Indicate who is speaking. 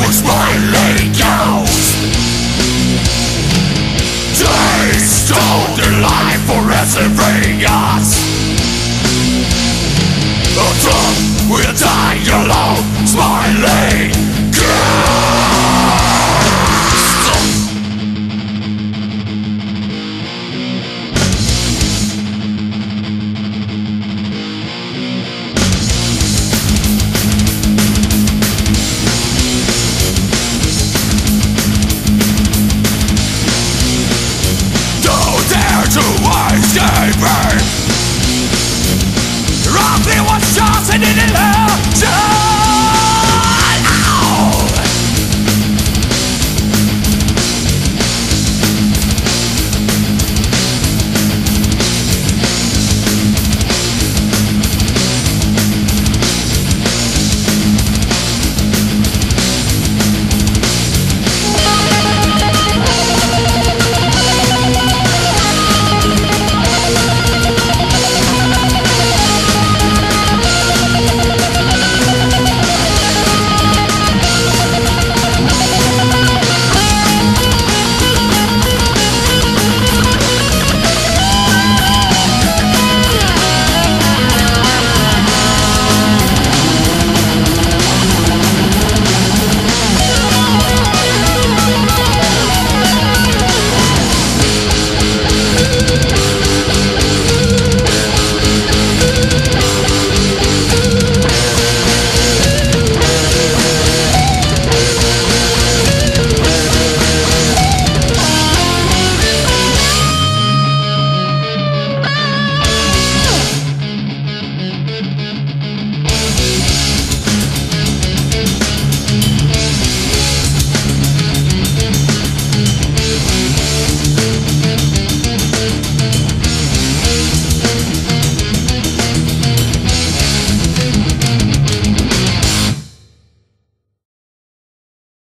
Speaker 1: which my legos. They stole their life for rescuing us. A truth will die alone. did it